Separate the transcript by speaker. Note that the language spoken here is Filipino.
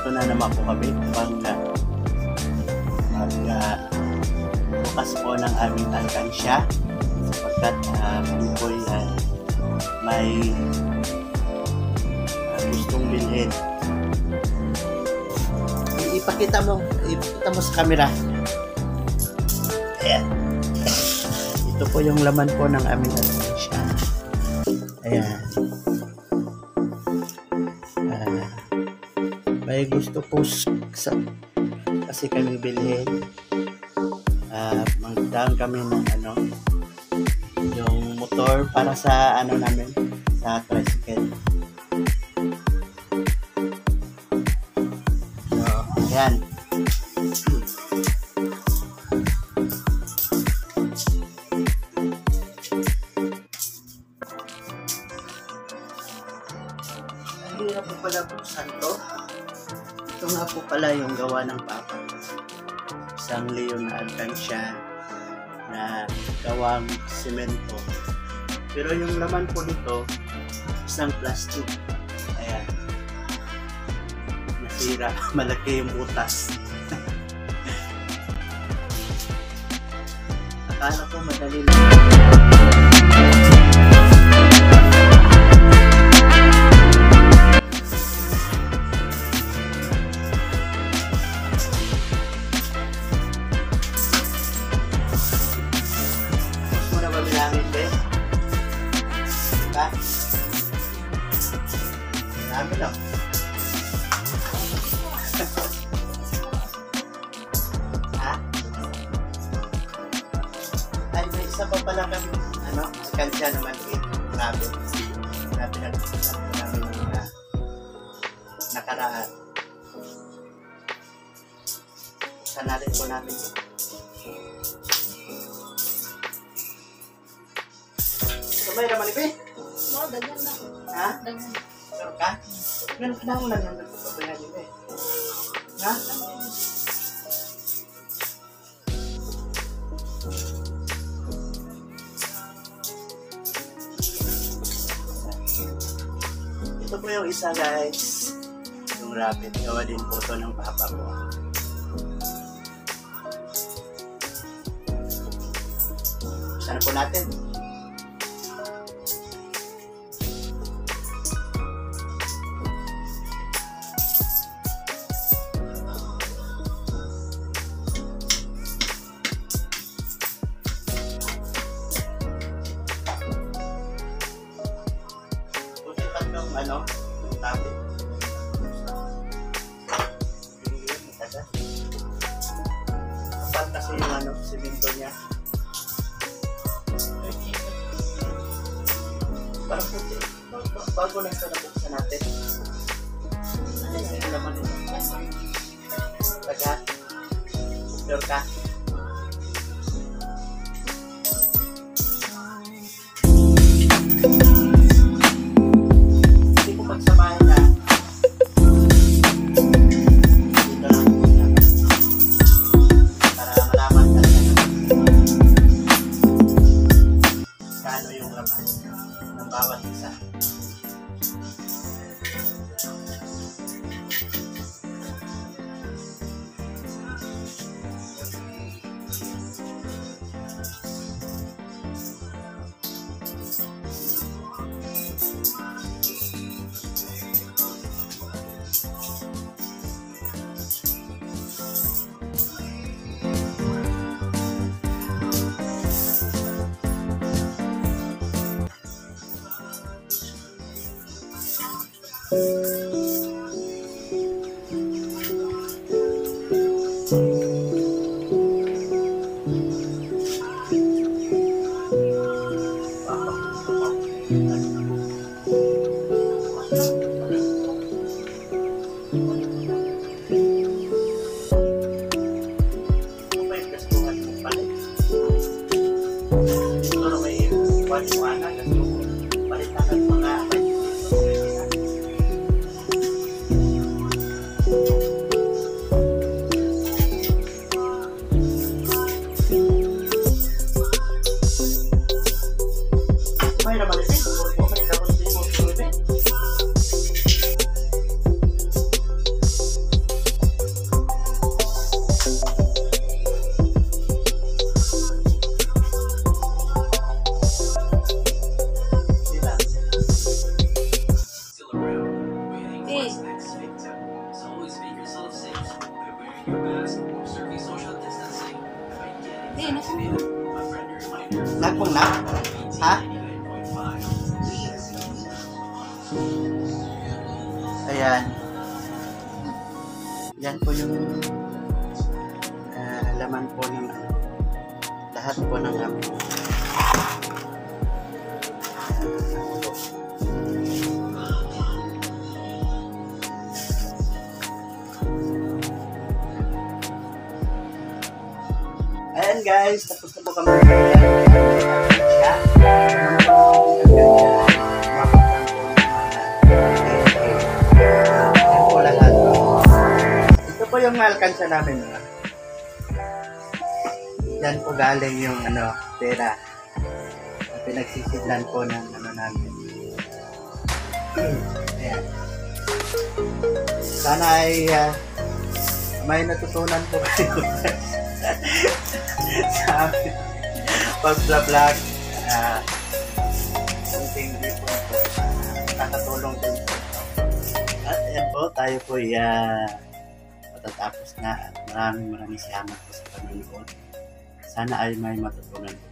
Speaker 1: po kami pag mag uh, bukas po ng aming alkansya sapagkat uh, kami po uh, may uh, gustong bilhin. Ipakita mo, ipakita mo sa camera. Ayan. Ito po yung laman po ng aming alkansya. Ayan. May gusto po sa kasi kami bilhin. Uh, mag-down kami ng ano yung motor para sa ano namin sa tricycle. So ayan. Hirap pala buksan to ito nga po pala yung gawa ng papa isang leon na alkansya na gawang semento. Pero yung laman po nito, isang plastic. Ayan. Nasira. Malaki yung butas. Akala ko madali lang. Pa pala kami, ano, kansya naman eh. Grabe. Grabe na namin yung uh, nakaraan. Buksan natin po natin. Sabay naman ni Be.
Speaker 2: No, daghan na.
Speaker 1: Ha?
Speaker 2: Daghan.
Speaker 1: Sure ka? Ganun ka na mo lang yung nagpapabayaan ni Be. Ha? Ito po yung isa guys. Yung rabbit. Gawa din po ito ng papa ko. Sana po natin. Ano, tabi. Kapal kasi yung ano, simento niya. Parang puti. Bago lang ito nabuksan natin. Ano yung laman nito? Taga? Sure ka? Baliwanag at lungkot. Baliwanag
Speaker 2: Hindi, nasa
Speaker 1: Nagpong na? Ha? Ayan. Yan po yung ah, laman po ng ano, lahat po ng aming ah, Ayan guys, tapos na po kami. Ito po yung alkansya namin. mga. Yan po galing yung ano, pera. Na Pinagsisidlan po ng ano namin. Ayan. Sana ay ah, may natutunan po kayo sa amin pag-vlog. Uh, something different po. Nakakatulong din po. At ayan po, tayo po ay ah, matatapos na at maraming maraming salamat po sa panonood. Sana ay may matutunan po.